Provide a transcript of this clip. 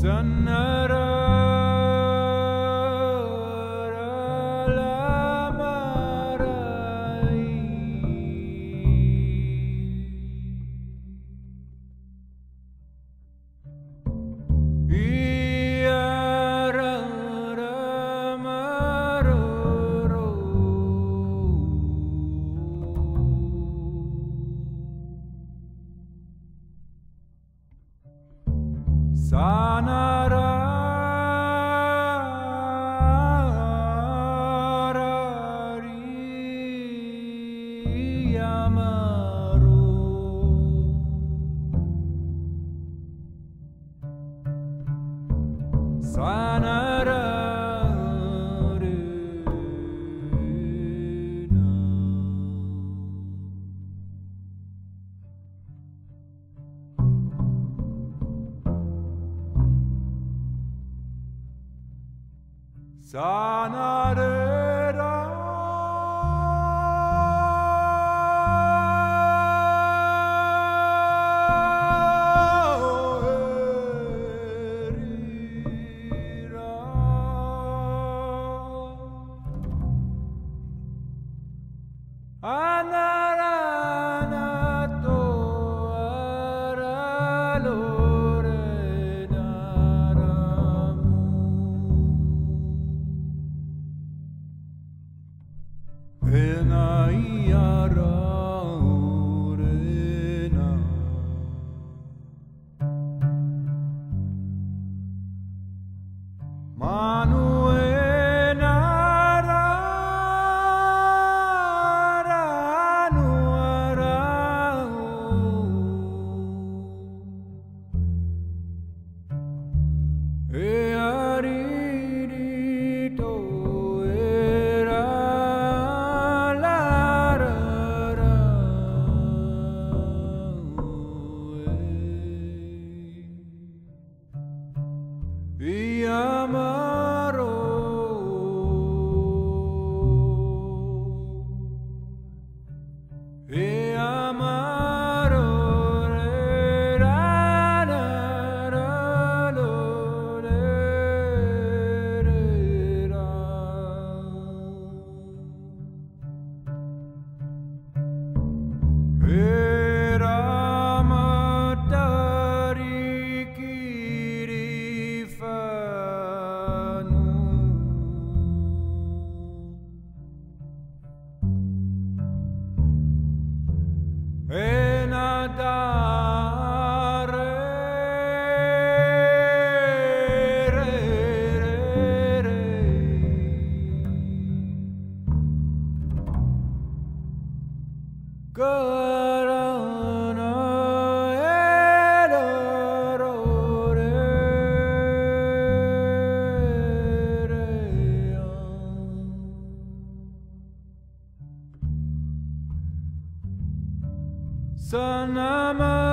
sunrise. Sana sanarera. Anna Hey, Good. Sanama